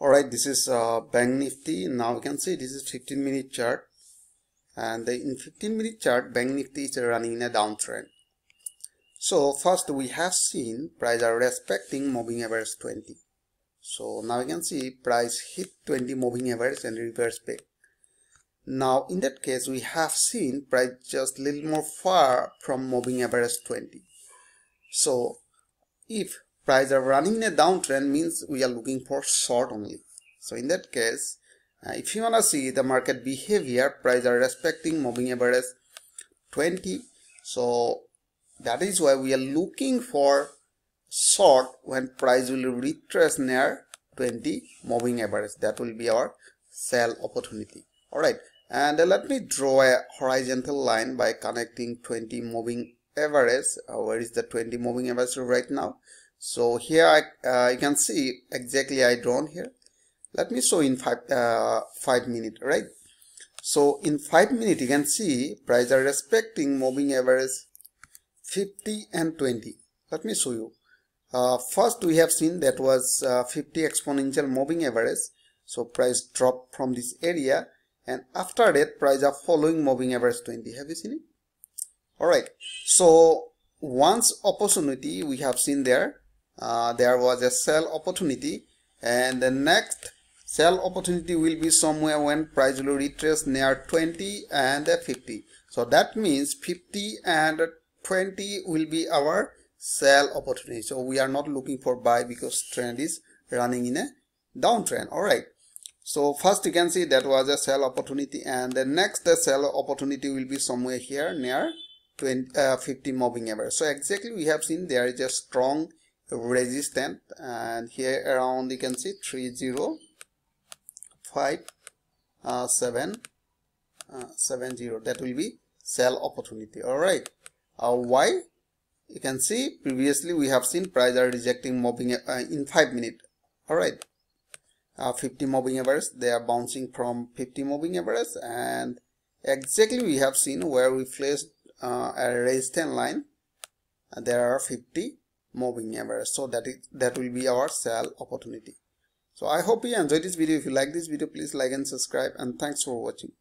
Alright, this is uh, Bank Nifty. Now we can see this is 15 minute chart. And in 15 minute chart, Bank Nifty is running in a downtrend. So first we have seen price are respecting moving average 20. So now we can see price hit 20 moving average and reverse back. Now in that case we have seen price just little more far from moving average 20. So if price are running in a downtrend means we are looking for short only. So in that case uh, if you want to see the market behavior price are respecting moving average 20 so that is why we are looking for short when price will retrace near 20 moving average that will be our sell opportunity. All right and uh, let me draw a horizontal line by connecting 20 moving average uh, where is the 20 moving average right now so here I, uh, you can see exactly I drawn here. Let me show in five uh, five minute right? So in five minute you can see price are respecting moving average 50 and 20 let me show you. Uh, first we have seen that was uh, 50 exponential moving average. So price dropped from this area. And after that price are following moving average 20 have you seen it? All right. So once opportunity we have seen there uh, there was a sell opportunity and the next sell opportunity will be somewhere when price will retrace near 20 and 50 so that means 50 and 20 will be our sell opportunity. So we are not looking for buy because trend is running in a downtrend. All right. So first you can see that was a sell opportunity and the next sell opportunity will be somewhere here near 20 uh, 50 moving average. So exactly we have seen there is a strong resistant and here around you can see 3057 uh, uh, 70 that will be sell opportunity. All right. Uh, why? You can see previously we have seen price are rejecting moving uh, in 5 minute. All right. Uh, 50 moving average. They are bouncing from 50 moving average and exactly we have seen where we placed uh, a resistance line. There are 50 moving average so that is that will be our sell opportunity. So i hope you enjoyed this video. If you like this video please like and subscribe and thanks for watching